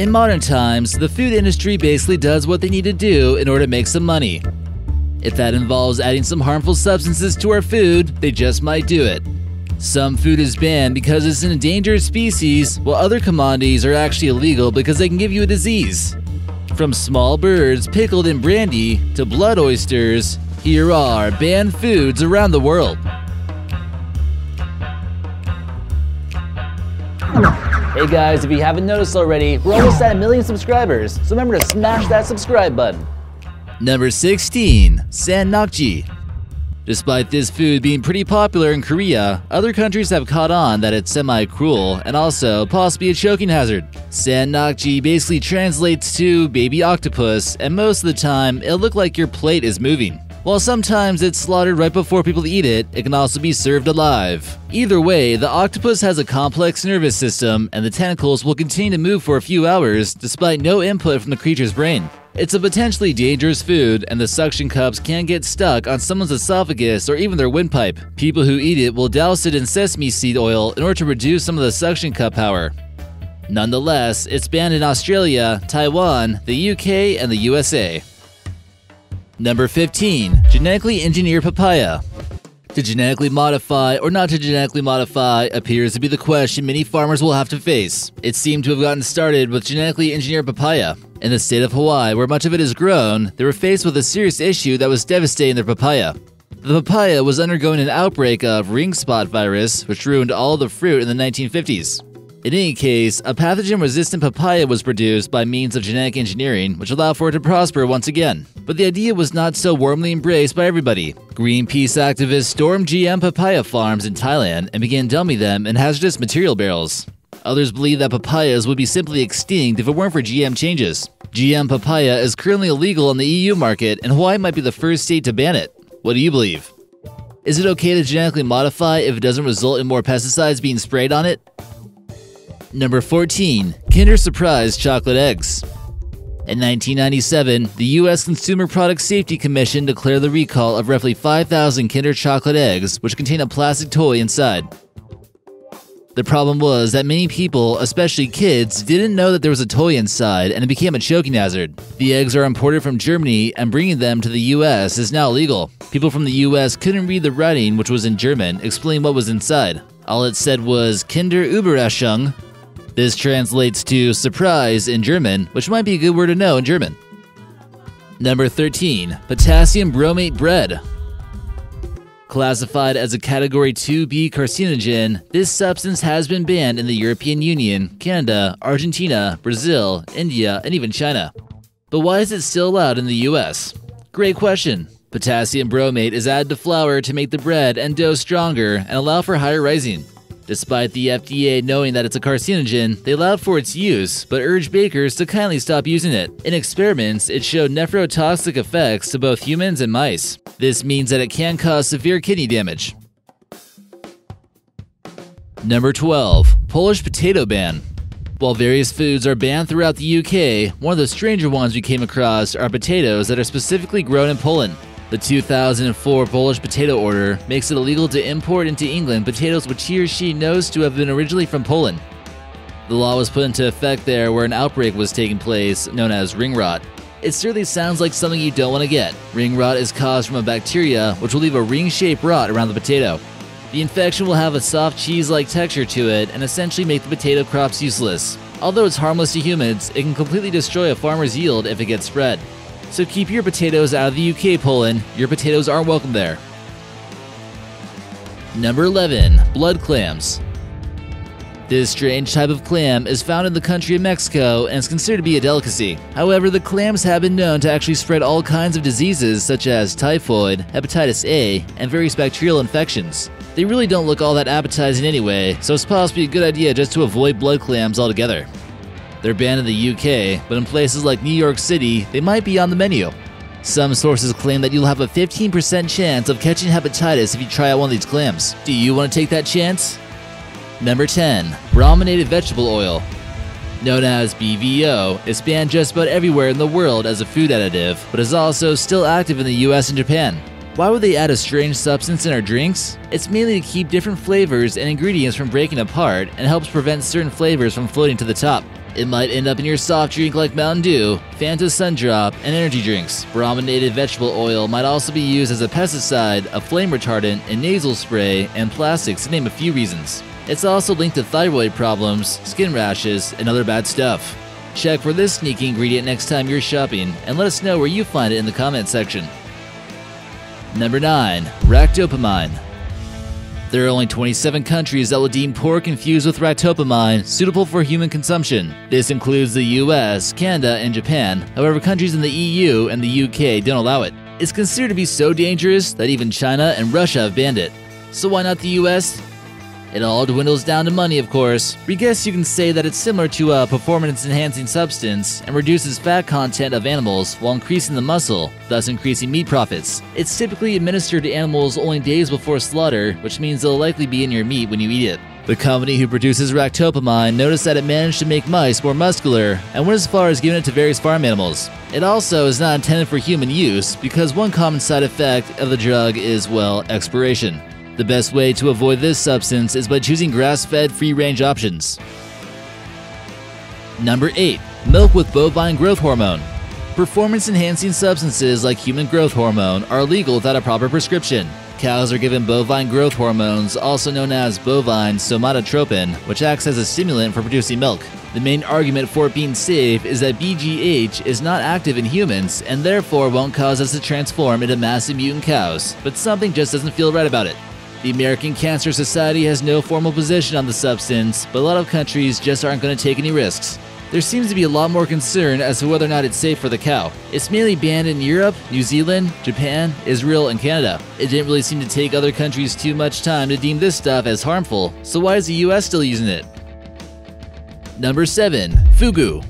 In modern times, the food industry basically does what they need to do in order to make some money. If that involves adding some harmful substances to our food, they just might do it. Some food is banned because it's an endangered species, while other commodities are actually illegal because they can give you a disease. From small birds pickled in brandy to blood oysters, here are banned foods around the world. Hey guys, if you haven't noticed already, we're almost at a million subscribers, so remember to smash that subscribe button. Number 16, Sannakji. Despite this food being pretty popular in Korea, other countries have caught on that it's semi-cruel and also possibly a choking hazard. Sannakji basically translates to baby octopus, and most of the time it'll look like your plate is moving. While sometimes it's slaughtered right before people eat it, it can also be served alive. Either way, the octopus has a complex nervous system, and the tentacles will continue to move for a few hours despite no input from the creature's brain. It's a potentially dangerous food, and the suction cups can get stuck on someone's esophagus or even their windpipe. People who eat it will douse it in sesame seed oil in order to reduce some of the suction cup power. Nonetheless, it's banned in Australia, Taiwan, the UK, and the USA. Number 15. Genetically engineered papaya. To genetically modify or not to genetically modify appears to be the question many farmers will have to face. It seemed to have gotten started with genetically engineered papaya. In the state of Hawaii, where much of it is grown, they were faced with a serious issue that was devastating their papaya. The papaya was undergoing an outbreak of ring spot virus, which ruined all the fruit in the 1950s. In any case, a pathogen resistant papaya was produced by means of genetic engineering, which allowed for it to prosper once again. But the idea was not so warmly embraced by everybody. Greenpeace activists stormed GM papaya farms in Thailand and began dumping them in hazardous material barrels. Others believe that papayas would be simply extinct if it weren't for GM changes. GM papaya is currently illegal in the EU market, and Hawaii might be the first state to ban it. What do you believe? Is it okay to genetically modify if it doesn't result in more pesticides being sprayed on it? Number 14. Kinder Surprise Chocolate Eggs. In 1997, the U.S. Consumer Product Safety Commission declared the recall of roughly 5,000 Kinder chocolate eggs, which contain a plastic toy inside. The problem was that many people, especially kids, didn't know that there was a toy inside and it became a choking hazard. The eggs are imported from Germany and bringing them to the US is now illegal. People from the US couldn't read the writing, which was in German, explain what was inside. All it said was Kinder Überraschung, this translates to surprise in German, which might be a good word to know in German. Number 13. Potassium bromate bread. Classified as a Category 2B carcinogen, this substance has been banned in the European Union, Canada, Argentina, Brazil, India, and even China. But why is it still allowed in the US? Great question. Potassium bromate is added to flour to make the bread and dough stronger and allow for higher rising. Despite the FDA knowing that it's a carcinogen, they allowed for its use, but urged bakers to kindly stop using it. In experiments, it showed nephrotoxic effects to both humans and mice. This means that it can cause severe kidney damage. Number 12. Polish Potato Ban While various foods are banned throughout the UK, one of the stranger ones we came across are potatoes that are specifically grown in Poland. The 2004 Polish potato order makes it illegal to import into England potatoes which he or she knows to have been originally from Poland. The law was put into effect there where an outbreak was taking place, known as ring rot. It certainly sounds like something you don't want to get. Ring rot is caused from a bacteria which will leave a ring shaped rot around the potato. The infection will have a soft cheese like texture to it and essentially make the potato crops useless. Although it's harmless to humans, it can completely destroy a farmer's yield if it gets spread. So keep your potatoes out of the UK, Poland. Your potatoes aren't welcome there. Number 11. Blood clams. This strange type of clam is found in the country of Mexico and is considered to be a delicacy. However, the clams have been known to actually spread all kinds of diseases such as typhoid, hepatitis A, and various bacterial infections. They really don't look all that appetizing anyway, so it's possibly a good idea just to avoid blood clams altogether. They're banned in the UK, but in places like New York City, they might be on the menu. Some sources claim that you'll have a 15% chance of catching hepatitis if you try out one of these clams. Do you want to take that chance? Number 10. Brominated vegetable oil. Known as BVO, it's banned just about everywhere in the world as a food additive, but is also still active in the US and Japan. Why would they add a strange substance in our drinks? It's mainly to keep different flavors and ingredients from breaking apart and helps prevent certain flavors from floating to the top. It might end up in your soft drink like Mountain Dew, Fanta Sundrop, and energy drinks. Brominated vegetable oil might also be used as a pesticide, a flame retardant, in nasal spray, and plastics to name a few reasons. It's also linked to thyroid problems, skin rashes, and other bad stuff. Check for this sneaky ingredient next time you're shopping and let us know where you find it in the comment section. Number 9. Ractopamine. There are only 27 countries that will deem pork infused with ractopamine suitable for human consumption. This includes the US, Canada, and Japan. However, countries in the EU and the UK don't allow it. It's considered to be so dangerous that even China and Russia have banned it. So why not the US? It all dwindles down to money, of course. We guess you can say that it's similar to a performance enhancing substance and reduces fat content of animals while increasing the muscle, thus increasing meat profits. It's typically administered to animals only days before slaughter, which means it'll likely be in your meat when you eat it. The company who produces ractopamine noticed that it managed to make mice more muscular and went as far as giving it to various farm animals. It also is not intended for human use because one common side effect of the drug is, well, expiration. The best way to avoid this substance is by choosing grass-fed free-range options. Number 8. Milk with bovine growth hormone. Performance-enhancing substances like human growth hormone are illegal without a proper prescription. Cows are given bovine growth hormones, also known as bovine somatotropin, which acts as a stimulant for producing milk. The main argument for it being safe is that BGH is not active in humans and therefore won't cause us to transform into massive mutant cows, but something just doesn't feel right about it. The American Cancer Society has no formal position on the substance, but a lot of countries just aren't going to take any risks. There seems to be a lot more concern as to whether or not it's safe for the cow. It's mainly banned in Europe, New Zealand, Japan, Israel, and Canada. It didn't really seem to take other countries too much time to deem this stuff as harmful, so why is the US still using it? Number 7. Fugu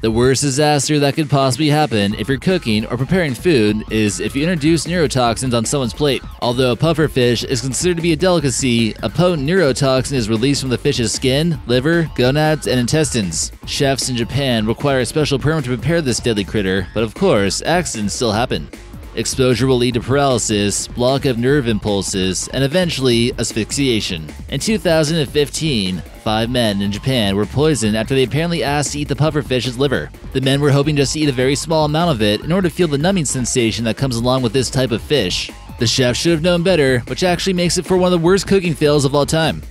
the worst disaster that could possibly happen if you're cooking or preparing food is if you introduce neurotoxins on someone's plate. Although a pufferfish is considered to be a delicacy, a potent neurotoxin is released from the fish's skin, liver, gonads, and intestines. Chefs in Japan require a special permit to prepare this deadly critter, but of course, accidents still happen. Exposure will lead to paralysis, block of nerve impulses, and eventually asphyxiation. In 2015, five men in Japan were poisoned after they apparently asked to eat the pufferfish's liver. The men were hoping just to eat a very small amount of it in order to feel the numbing sensation that comes along with this type of fish. The chef should have known better, which actually makes it for one of the worst cooking fails of all time.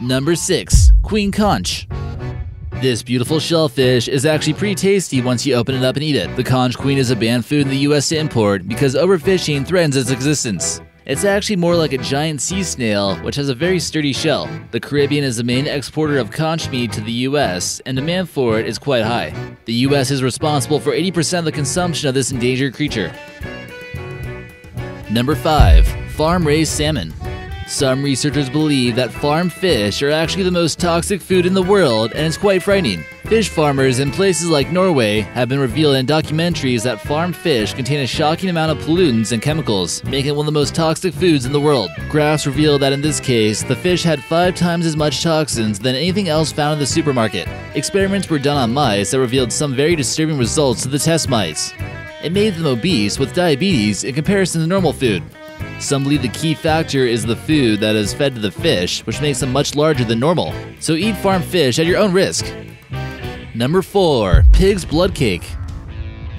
Number 6. Queen Conch this beautiful shellfish is actually pretty tasty once you open it up and eat it. The conch queen is a banned food in the US to import because overfishing threatens its existence. It's actually more like a giant sea snail, which has a very sturdy shell. The Caribbean is the main exporter of conch meat to the US, and demand for it is quite high. The US is responsible for 80% of the consumption of this endangered creature. Number 5. Farm raised salmon. Some researchers believe that farm fish are actually the most toxic food in the world, and it's quite frightening. Fish farmers in places like Norway have been revealed in documentaries that farmed fish contain a shocking amount of pollutants and chemicals, making it one of the most toxic foods in the world. Graphs reveal that in this case, the fish had five times as much toxins than anything else found in the supermarket. Experiments were done on mice that revealed some very disturbing results to the test mice. It made them obese with diabetes in comparison to normal food. Some believe the key factor is the food that is fed to the fish, which makes them much larger than normal. So eat farm fish at your own risk. Number 4. Pig's Blood Cake.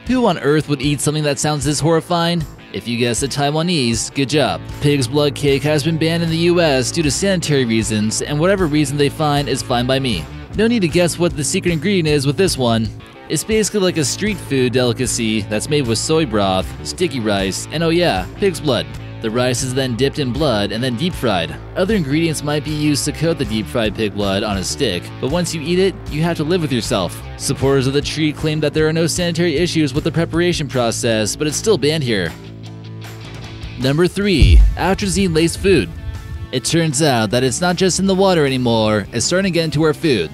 Who on earth would eat something that sounds this horrifying? If you guessed a Taiwanese, good job. Pig's blood cake has been banned in the US due to sanitary reasons, and whatever reason they find is fine by me. No need to guess what the secret ingredient is with this one. It's basically like a street food delicacy that's made with soy broth, sticky rice, and oh yeah, pig's blood. The rice is then dipped in blood and then deep fried. Other ingredients might be used to coat the deep fried pig blood on a stick, but once you eat it, you have to live with yourself. Supporters of the treat claim that there are no sanitary issues with the preparation process, but it's still banned here. Number 3. Atrazine laced food. It turns out that it's not just in the water anymore, it's starting to get into our food.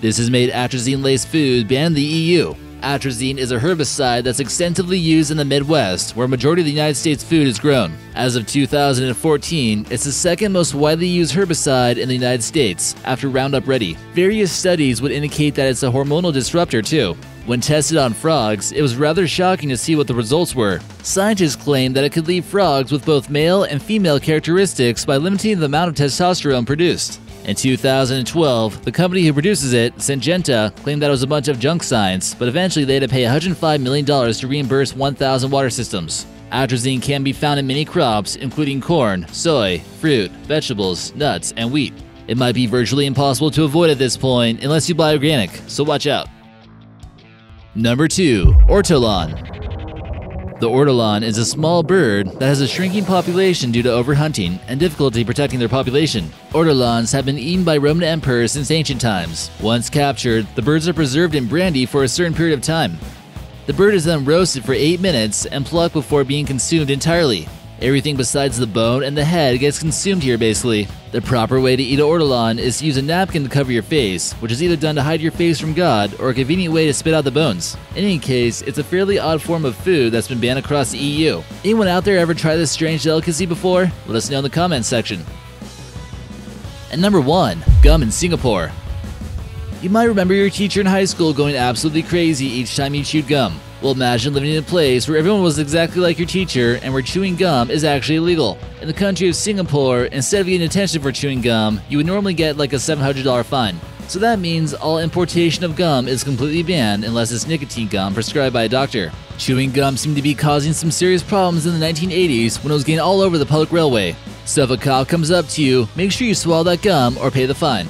This has made atrazine laced food banned the EU. Atrazine is a herbicide that's extensively used in the Midwest, where a majority of the United States food is grown. As of 2014, it's the second most widely used herbicide in the United States, after Roundup Ready. Various studies would indicate that it's a hormonal disruptor too. When tested on frogs, it was rather shocking to see what the results were. Scientists claim that it could leave frogs with both male and female characteristics by limiting the amount of testosterone produced. In 2012, the company who produces it, Syngenta, claimed that it was a bunch of junk science, but eventually they had to pay $105 million to reimburse 1,000 water systems. Atrazine can be found in many crops, including corn, soy, fruit, vegetables, nuts, and wheat. It might be virtually impossible to avoid at this point unless you buy organic, so watch out. Number 2. Ortolan the ortolan is a small bird that has a shrinking population due to overhunting and difficulty protecting their population. Ortolans have been eaten by Roman emperors since ancient times. Once captured, the birds are preserved in brandy for a certain period of time. The bird is then roasted for 8 minutes and plucked before being consumed entirely. Everything besides the bone and the head gets consumed here basically. The proper way to eat an ortolan is to use a napkin to cover your face, which is either done to hide your face from God or a convenient way to spit out the bones. In any case, it's a fairly odd form of food that's been banned across the EU. Anyone out there ever tried this strange delicacy before? Let us know in the comments section. And number 1. Gum in Singapore You might remember your teacher in high school going absolutely crazy each time you chewed gum. Well, imagine living in a place where everyone was exactly like your teacher and where chewing gum is actually illegal. In the country of Singapore, instead of getting attention for chewing gum, you would normally get like a $700 fine. So that means all importation of gum is completely banned unless it's nicotine gum prescribed by a doctor. Chewing gum seemed to be causing some serious problems in the 1980s when it was getting all over the public railway. So if a cop comes up to you, make sure you swallow that gum or pay the fine.